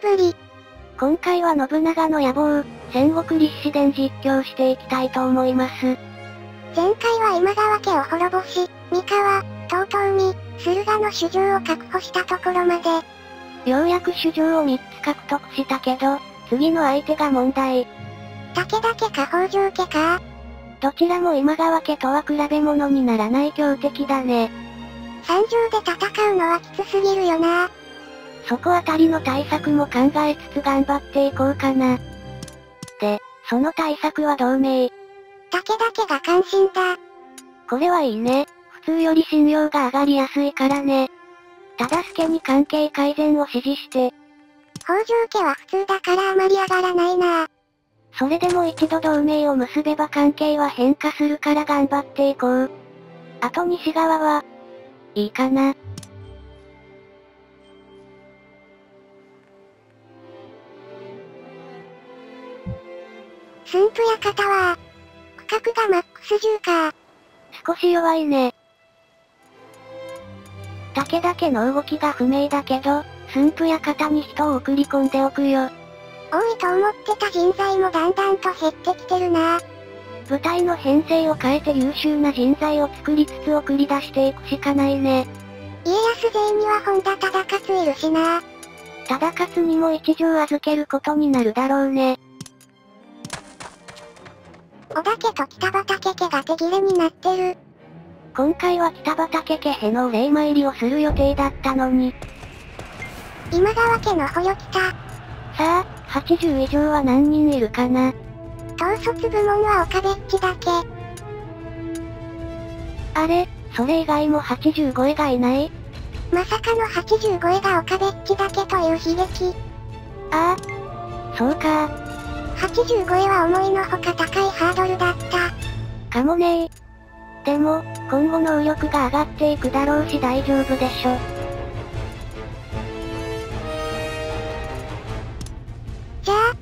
ぶり。今回は信長の野望、戦国立志伝実況していきたいと思います。前回は今川家を滅ぼし、三河、遠江、駿河の主城を確保したところまで。ようやく主城を3つ獲得したけど、次の相手が問題。武田家か北条家かどちらも今川家とは比べ物にならない強敵だね。三条で戦うのはきつすぎるよな。そこあたりの対策も考えつつ頑張っていこうかな。で、その対策は同盟。武田家が関心だ。これはいいね。普通より信用が上がりやすいからね。忠助に関係改善を指示して。北条家は普通だからあまり上がらないなそれでも一度同盟を結べば関係は変化するから頑張っていこう。あと西側は、いいかな。駿府館は、区画がマックス10か。少し弱いね。武田家の動きが不明だけど、駿府館に人を送り込んでおくよ。多いと思ってた人材もだんだんと減ってきてるな。部隊の編成を変えて優秀な人材を作りつつ送り出していくしかないね。家康勢には本田忠勝いるしな。忠勝にも一条預けることになるだろうね。織田家と北畠家が手切れになってる。今回は北畠家への礼参りをする予定だったのに。今川家の捕虜来た。さあ、80以上は何人いるかな？統率部門は岡部っちだけ。あれ、それ以外も85位がいない？まさかの85位が岡部っちだけという悲劇。ああ、そうか85位は思いのほか高いハードルだった。かもねー。でも、今後能力が上がっていくだろうし大丈夫でしょ。じゃあ、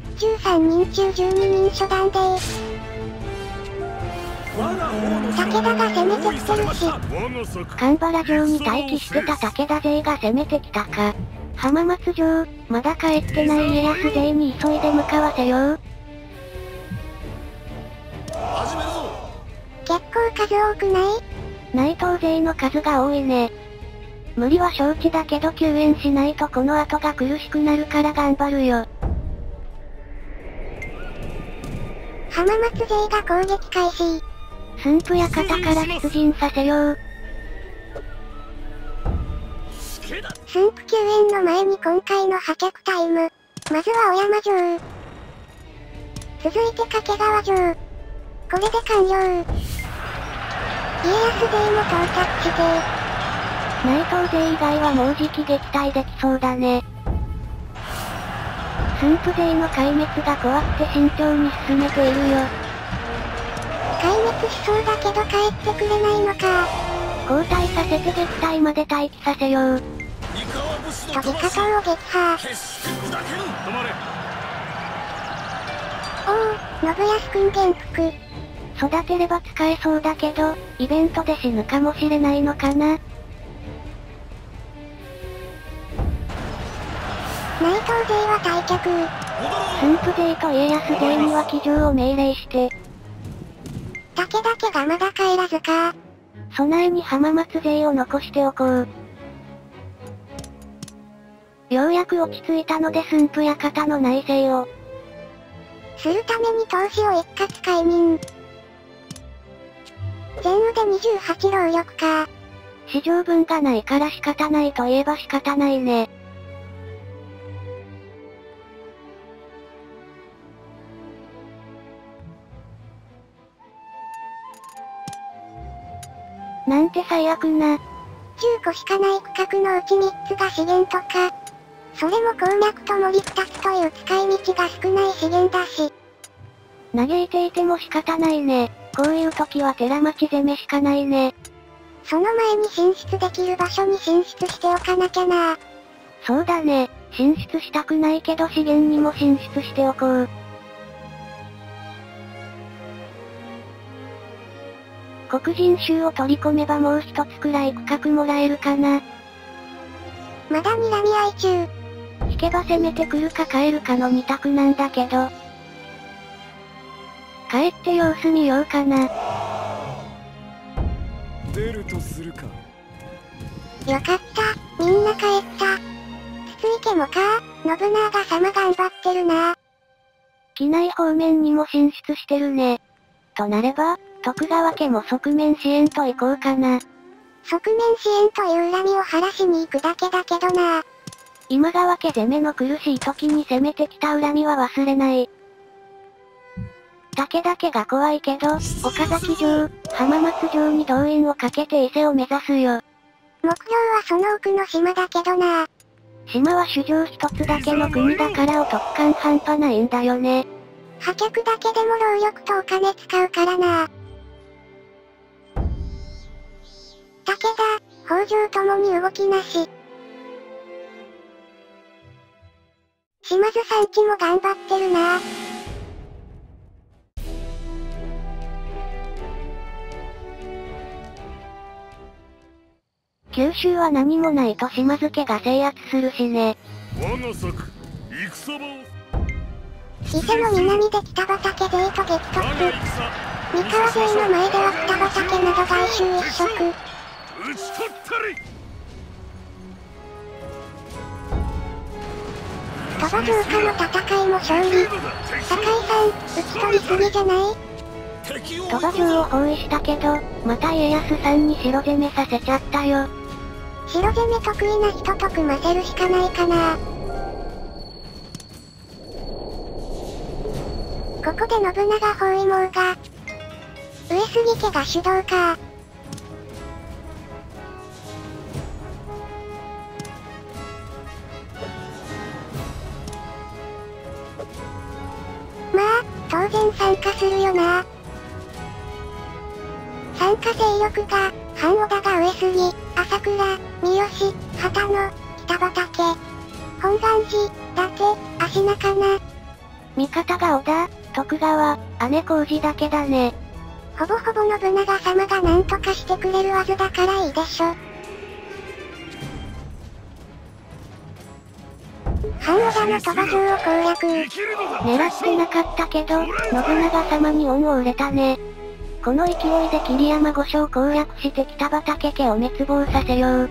13人中12人初段で。武田が攻めてきてるし。神原城に待機してた武田勢が攻めてきたか。浜松城、まだ帰ってない家康勢に急いで向かわせよう。結構数多くない？内藤勢の数が多いね。無理は承知だけど救援しないとこの後が苦しくなるから頑張るよ。浜松勢が攻撃開始。駿府館から出陣させよう。駿府救援の前に今回の破却タイム。まずは小山城。続いて掛川城。これで完了。家康勢も到着して内藤勢以外はもうじき撃退できそうだね。駿府勢の壊滅が怖くて慎重に進めているよ。壊滅しそうだけど帰ってくれないのか。交代させて撃退まで待機させよう。飛び加藤を撃破。おお、信康くん元服。育てれば使えそうだけど、イベントで死ぬかもしれないのかな内藤勢は退却。駿府勢と家康勢には騎乗を命令して。武田家がまだ帰らずか。備えに浜松勢を残しておこう。ようやく落ち着いたので駿府館の内政を。するために投資を一括解任。全腕28労力か。市場分がないから仕方ないといえば仕方ないね。なんて最悪な。10個しかない区画のうち3つが資源とか。それも鉱脈と森2つという使い道が少ない資源だし。嘆いていても仕方ないね。こういう時は寺町攻めしかないね。その前に進出できる場所に進出しておかなきゃなそうだね。進出したくないけど資源にも進出しておこう。黒人衆を取り込めばもう一つくらい区画もらえるかな。まだ睨み合い中。引けば攻めてくるか帰るかの二択なんだけど。帰って様子見ようかな。出るとするか。よかった、みんな帰った。筒池もか信長様頑張ってるな。機内方面にも進出してるね。となれば、徳川家も側面支援と行こうかな。側面支援という恨みを晴らしに行くだけだけどな。今川家攻めの苦しい時に攻めてきた恨みは忘れない。武田家が怖いけど、岡崎城、浜松城に動員をかけて伊勢を目指すよ。目標はその奥の島だけどな。島は主城一つだけの国だからお得感半端ないんだよね。破局だけでも労力とお金使うからな。武田、北条ともに動きなし。島津さんちも頑張ってるな九州は何もないと島津家が制圧するしね。我が策、戦場伊勢の南で北畠勢と激突。三河勢の前では北畠など大衆一色。討ち取ったり鳥羽城下の戦いも勝利。酒井さん、討ち取りすぎじゃない？鳥羽城を包囲したけど、また家康さんに城攻めさせちゃったよ。城攻め得意な人と組ませるしかないかなここで信長包囲網が。上杉家が主導か。然参加するよな。参加勢力が、半織田が上杉、朝倉、三好、畑野、北畠。本願寺、伊達、足中な。味方が織田、徳川、姉小路だけだね。ほぼほぼ信長様が何とかしてくれるはずだからいいでしょ。半織田の鳥羽城を攻略。狙ってなかったけど、信長様に恩を売れたね。この勢いで桐山御所を攻略して北畠家を滅亡させよう。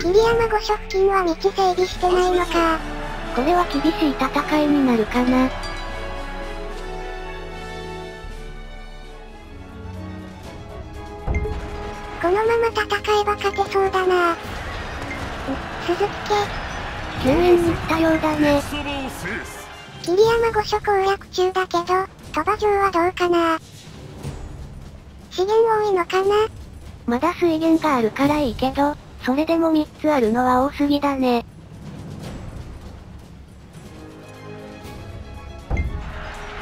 桐山御所付近は道整備してないのか。これは厳しい戦いになるかな。このまま戦えば勝てそうだな。鈴木家。救援に来たようだね。桐山御所攻略中だけど、鳥羽城はどうかな資源多いのかなまだ水源があるからいいけど、それでも3つあるのは多すぎだね。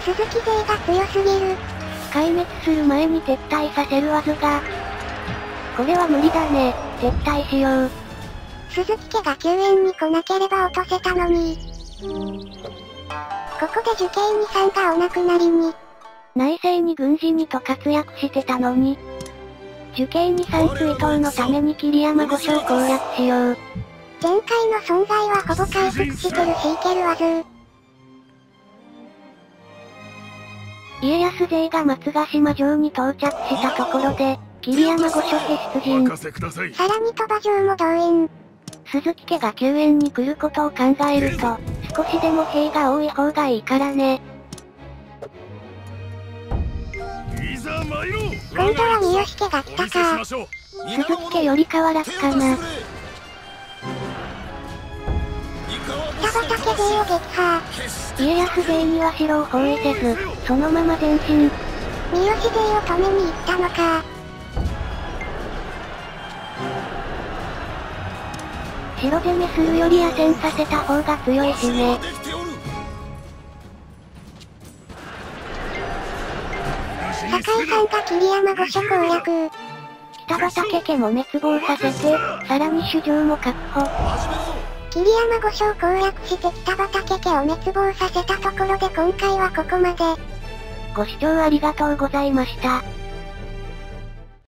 鈴木勢が強すぎる。壊滅する前に撤退させるわずが。これは無理だね。撤退しよう。鈴木家が救援に来なければ落とせたのに。ここで受刑にさんがお亡くなりに。内政に軍事にと活躍してたのに。受刑にさん追悼のために桐山御所を攻略しよう。前回の損害はほぼ回復してるしいけるわず家康勢が松ヶ島城に到着したところで、桐山御所へ出陣。さらに鳥羽城も動員。鈴木家が救援に来ることを考えると、少しでも兵が多い方がいいからね。今度は三好家が来たか。鈴木家より変わらずかな。北畠勢を撃破。家康勢には城を包囲せず、そのまま前進。三好勢を止めに行ったのか。城攻めするより野戦させた方が強いしね。酒井さんが桐山御所攻略。北畠家も滅亡させて、さらに主城も確保。桐山御所を攻略して北畠家を滅亡させたところで今回はここまで。ご視聴ありがとうございました。